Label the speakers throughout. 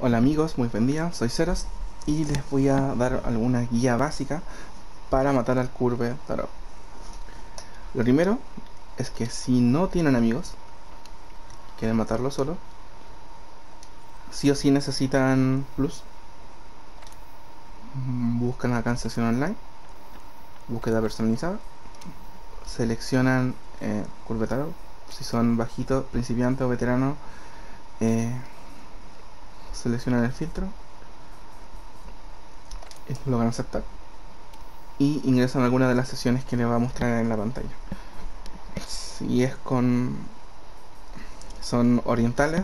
Speaker 1: Hola amigos, muy buen día, soy Ceros y les voy a dar alguna guía básica para matar al Curve Tarot. Lo primero es que si no tienen amigos, quieren matarlo solo, sí o sí necesitan plus. Buscan acá en online, búsqueda personalizada, seleccionan eh, Curve Tarot, si son bajitos, principiantes o veteranos. Eh, seleccionan el filtro lo van a aceptar y ingresan alguna de las sesiones que les va a mostrar en la pantalla. Si es con son orientales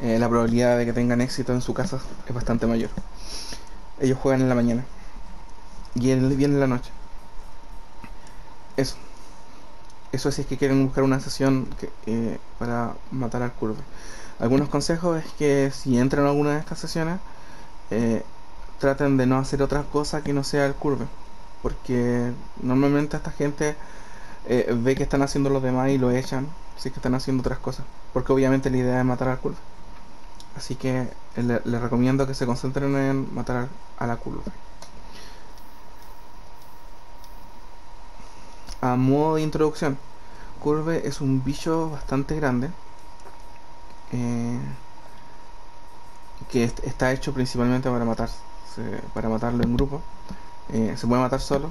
Speaker 1: eh, la probabilidad de que tengan éxito en su casa es bastante mayor. Ellos juegan en la mañana y él viene en la noche. Eso eso es si es que quieren buscar una sesión eh, para matar al curve algunos consejos es que si entran a alguna de estas sesiones, eh, traten de no hacer otra cosa que no sea el curve. Porque normalmente esta gente eh, ve que están haciendo los demás y lo echan, así que están haciendo otras cosas. Porque obviamente la idea es matar al curve. Así que les le recomiendo que se concentren en matar a la curve. A modo de introducción, Curve es un bicho bastante grande eh, que está hecho principalmente para matar para matarlo en grupo. Eh, se puede matar solo.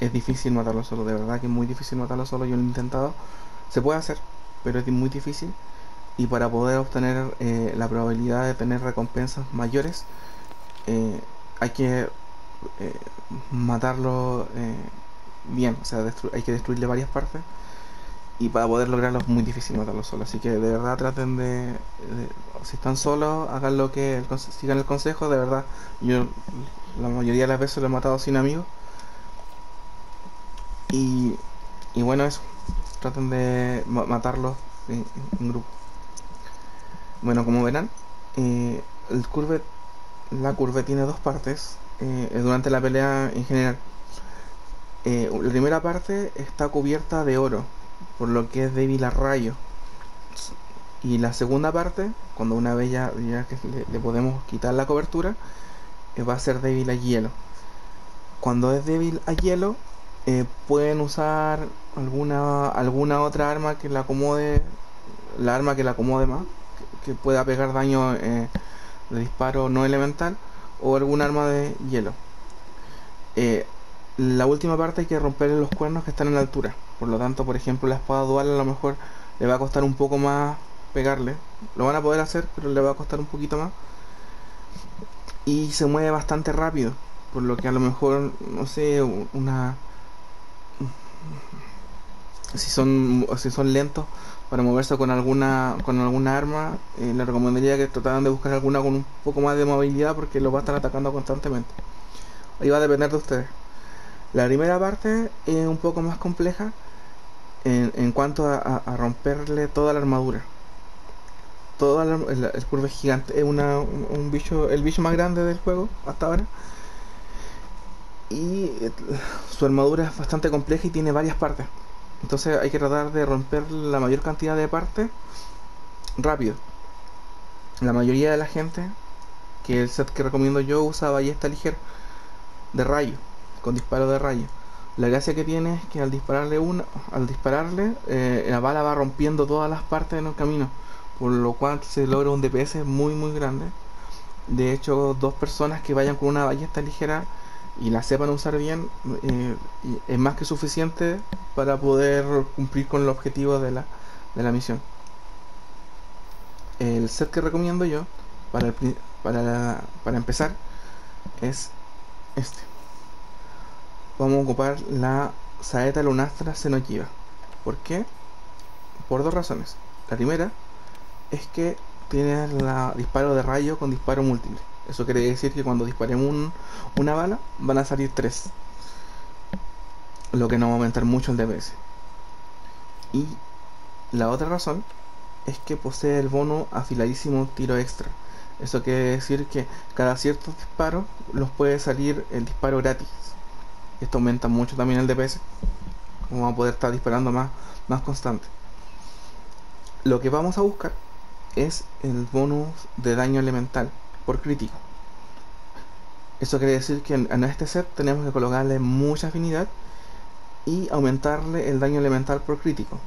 Speaker 1: Es difícil matarlo solo de verdad que es muy difícil matarlo solo yo lo he intentado. Se puede hacer pero es muy difícil. Y para poder obtener eh, la probabilidad de tener recompensas mayores hay que matarlo bien o sea hay que destruirle varias partes y para poder lograrlo es muy difícil matarlo solo. Así que de verdad traten de, si están solos, hagan lo que sigan el consejo. De verdad, yo la mayoría de las veces lo he matado sin amigos. Y, y bueno, eso. Traten de matarlo en, grupo. Bueno, como verán, eh, el curve, la curva tiene dos partes eh, durante la pelea en general. Eh, la primera parte está cubierta de oro por lo que es débil a rayo. Y la segunda parte, cuando una vez ya, que le, podemos quitar la cobertura, eh, va a ser débil a hielo. Cuando es débil a hielo, eh, pueden usar alguna alguna otra arma que la acomode, la arma que la acomode más, que, pueda pegar daño de disparo no elemental, o algún arma de hielo. La última parte hay que romperle los cuernos que están en la altura. Por lo tanto, por ejemplo, la espada dual a lo mejor le va a costar un poco más pegarle. Lo van a poder hacer, pero le va a costar un poquito más. Y se mueve bastante rápido. Por lo que a lo mejor, no sé, una... Si son, si son lentos para moverse con alguna con alguna arma, eh, le recomendaría que trataran de buscar alguna con un poco más de movilidad porque lo va a estar atacando constantemente. Ahí va a depender de ustedes. La primera parte es un poco más compleja en, cuanto a, romperle toda la armadura. Toda el, el curve gigante es una, un, bicho, el bicho más grande del juego hasta ahora. Y eh, su armadura es bastante compleja y tiene varias partes. Entonces hay que tratar de romper la mayor cantidad de partes rápido. La mayoría de la gente, que el set que recomiendo yo, usa ballesta ligera de rayo, con disparo de rayo. La gracia que tiene es que al dispararle una, al dispararle, eh, la bala va rompiendo todas las partes en el camino, por lo cual se logra un DPS muy muy grande. De hecho, dos personas que vayan con una ballesta ligera y la sepan usar bien, eh, es más que suficiente para poder cumplir con el objetivo de la, de la misión. El set que recomiendo yo para, para, para empezar es este vamos a ocupar la saeta lunastra senochiva. ¿Por qué? Por dos razones. La primera es que tiene la disparo de rayo con disparo múltiple. Eso quiere decir que cuando disparemos una bala van a salir tres. Lo que no va a aumentar mucho el DPS. Y la otra razón es que posee el bono afiladísimo tiro extra. Eso quiere decir que cada cierto disparo los puede salir el disparo gratis. Esto aumenta mucho también el DPS. Como vamos a poder estar disparando más, más constante. Lo que vamos a buscar es el bonus de daño elemental por crítico. Eso quiere decir que en, este set tenemos que colocarle mucha afinidad y aumentarle el daño elemental por crítico.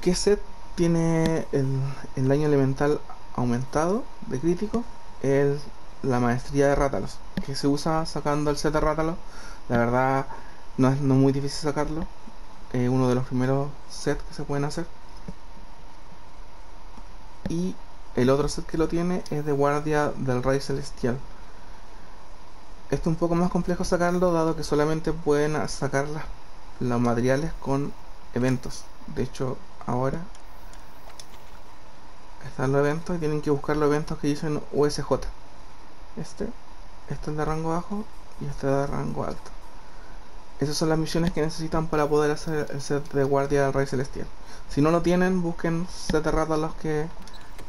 Speaker 1: ¿Qué set tiene el, daño elemental aumentado de crítico? Es la maestría de Rátalos, que se usa sacando el set de Rátalos. La verdad no es, no muy difícil sacarlo. Es uno de los primeros sets que se pueden hacer. Y el otro set que lo tiene es de Guardia del Rey Celestial. Esto es un poco más complejo sacarlo dado que solamente pueden sacar los materiales con eventos. De hecho, ahora están los eventos y tienen que buscar los eventos que dicen USJ. Este, este es de rango bajo y este de rango alto. Esas son las misiones que necesitan para poder hacer el set de guardia del rey celestial. Si no lo tienen, busquen set de ratas los que,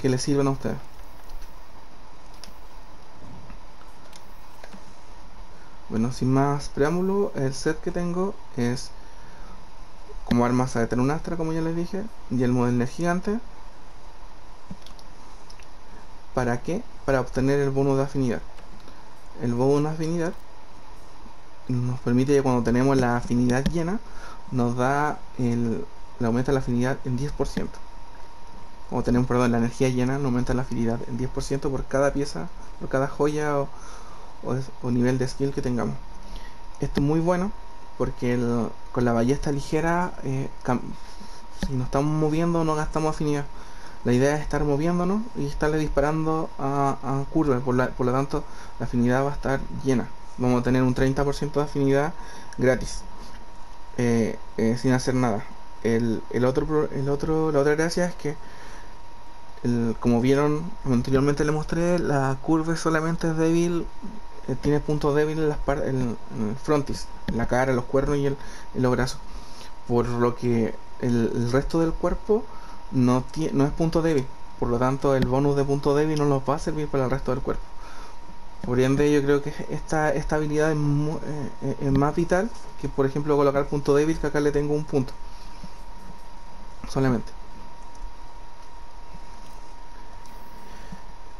Speaker 1: que les sirven a ustedes. Bueno, sin más preámbulo, el set que tengo es como armas a detener un como ya les dije, y el modelo gigante. ¿Para qué? Para obtener el bono de afinidad. El bono de afinidad nos permite que cuando tenemos la afinidad llena, nos da el, le aumenta la afinidad en 10%. Cuando tenemos, perdón, la energía llena, nos aumenta la afinidad en 10% por cada pieza, por cada joya o, o, nivel de skill que tengamos. Esto es muy bueno porque con la ballesta ligera, eh, si nos estamos moviendo, no gastamos afinidad. La idea es estar moviéndonos y estarle disparando a, a curvas, por, por lo tanto, la afinidad va a estar llena. Vamos a tener un 30% de afinidad gratis, eh, eh, sin hacer nada. El, el, otro, el otro, la otra gracia es que como vieron anteriormente le mostré la curva solamente es débil eh, tiene puntos débiles en, las en, el frontis, en la cara, los cuernos y, el, los brazos. Por lo que el, resto del cuerpo no, tiene, no es punto débil. Por lo tanto, el bonus de punto débil no nos va a servir para el resto del cuerpo. Por ende, yo creo que esta, esta habilidad es, eh, es, más vital que, por ejemplo, colocar punto débil, que acá le tengo un punto. Solamente.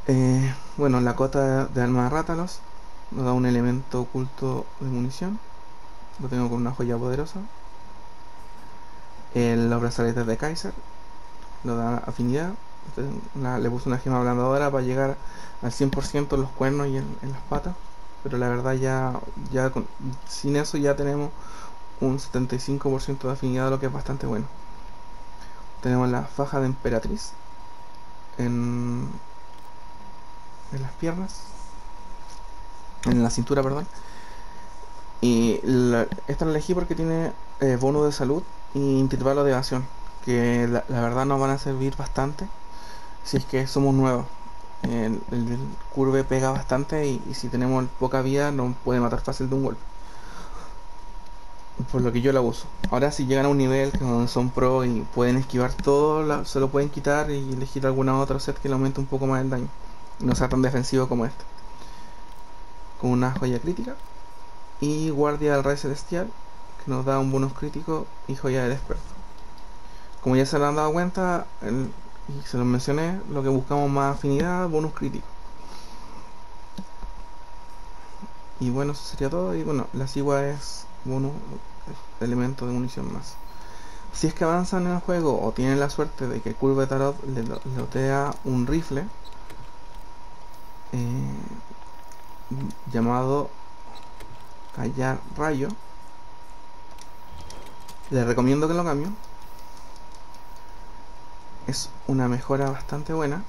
Speaker 1: Eh, bueno, la cota de alma de rátalos nos da un elemento oculto de munición. Lo tengo con una joya poderosa. El, los brazaletes de Kaiser. Lo da afinidad. le puse una gema ablandadora para llegar al 100% en los cuernos y en, las patas. Pero la verdad ya, ya sin eso ya tenemos un 75% de afinidad, lo que es bastante bueno. Tenemos la faja de emperatriz en, en las piernas en la cintura, perdón. Y esta la elegí porque tiene eh, bono de salud y intervalo de evasión, que la, verdad nos van a servir bastante si es que somos nuevos. El, curve pega bastante y, si tenemos poca vida nos puede matar fácil de un golpe. Por lo que yo la uso. Ahora si llegan a un nivel que son pro y pueden esquivar todo, se lo pueden quitar y elegir alguna otra set que le aumente un poco más el daño. no sea tan defensivo como este con una joya crítica y guardia del rey celestial que nos da un bonus crítico y joya del experto como ya se han dado cuenta y se lo mencioné lo que buscamos más afinidad bonus crítico y bueno eso sería todo y bueno la sigua es bonus elemento de munición más si es que avanzan en el juego o tienen la suerte de que Curve Tarot le, lotea un rifle eh, llamado Callar Rayo. Les recomiendo que lo cambien. Es una mejora bastante buena.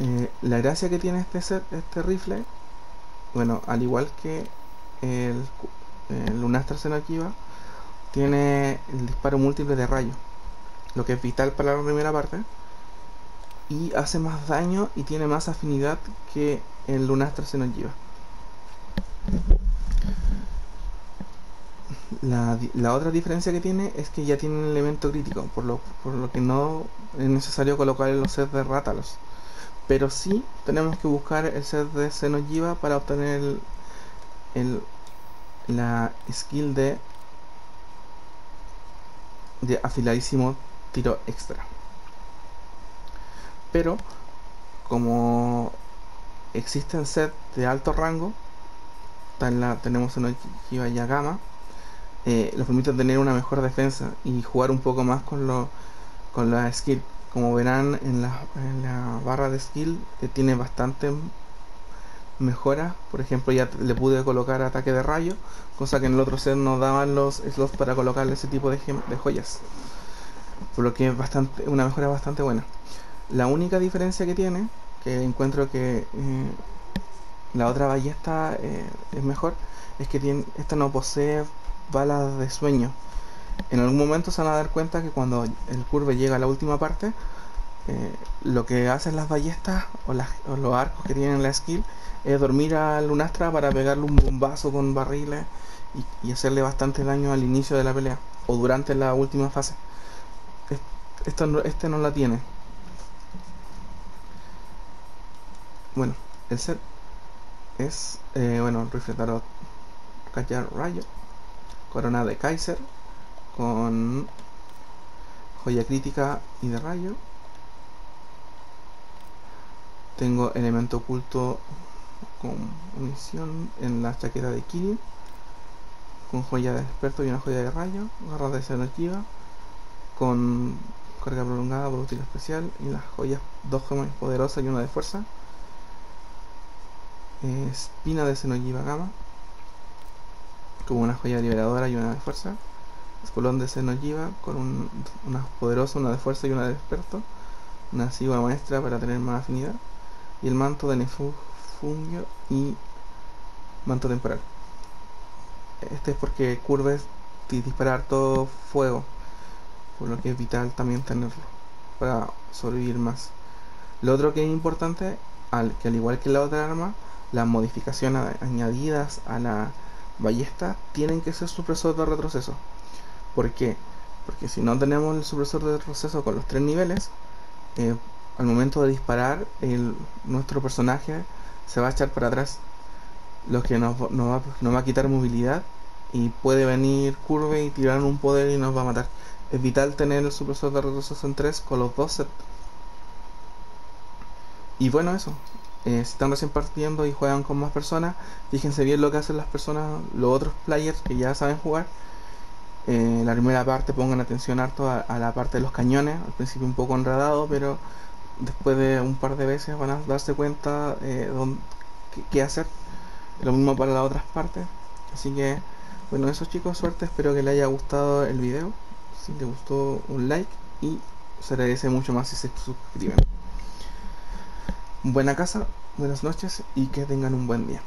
Speaker 1: Eh, la gracia que tiene este set, este rifle, bueno, al igual que el, el Lunastra Xenokiva, tiene el disparo múltiple de rayo, lo que es vital para la primera parte y hace más daño y tiene más afinidad que el Lunastra lleva. La, la, otra diferencia que tiene es que ya tiene un elemento crítico, por lo, por lo que no es necesario colocar los sets de Rátalos. Pero sí tenemos que buscar el set de Xenojiva para obtener el, el, la skill de, de afiladísimo tiro extra. pero como existen sets de alto rango, la, tenemos en Ojiva y Gama, eh, los permite tener una mejor defensa y jugar un poco más con, lo, con la skill. Como verán en la, en la barra de skill eh, tiene bastante mejora. Por ejemplo, ya le pude colocar ataque de rayo, cosa que en el otro set no daban los slots para colocarle ese tipo de, de joyas. Por lo que es bastante, una mejora bastante buena. La única diferencia que tiene, que encuentro que eh, la otra ballesta eh, es mejor, es que tiene, esta no posee balas de sueño. En algún momento se van a dar cuenta que cuando el curve llega a la última parte, eh, lo que hacen las ballestas o, los arcos que tienen la skill es dormir a Lunastra para pegarle un bombazo con barriles y, hacerle bastante daño al inicio de la pelea o durante la última fase. este no la tiene. Bueno, el set es, eh, bueno, rifle tarot callar rayo, corona de Kaiser con joya crítica y de rayo. Tengo elemento oculto con munición en la chaqueta de Kirin con joya de experto y una joya de rayo, garra de energía con carga prolongada útil especial y las joyas dos gemas poderosas y una de fuerza espina de Xenojiva Gama como una joya liberadora y una de fuerza espolón de Xenojiva con una poderosa, una de fuerza y una de experto una sigua maestra para tener más afinidad y el manto de Nefungio y manto temporal. Este es porque curves y disparar todo fuego por lo que es vital también tenerlo para sobrevivir más. Lo otro que es importante al, que al igual que la otra arma las modificaciones añadidas a la ballesta tienen que ser supresor de retroceso. ¿Por qué? Porque si no tenemos el supresor de retroceso con los tres niveles, eh, al momento de disparar, el, nuestro personaje se va a echar para atrás, lo que nos, va, va, a quitar movilidad y puede venir curve y tirar un poder y nos va a matar. Es vital tener el supresor de retroceso en 3 con los dos sets. Y bueno, eso eh, si están recién partiendo y juegan con más personas, fíjense bien lo que hacen las personas, los otros players que ya saben jugar. Eh, la primera parte pongan atención harto a, la parte de los cañones, al principio un poco enredado, pero después de un par de veces van a darse cuenta eh, qué, hacer. Lo mismo para las otras partes. Así que, bueno, eso chicos, suerte, espero que les haya gustado el video. Si les gustó, un like y se agradece mucho más si se suscriben buena casa, buenas noches y que tengan un buen día.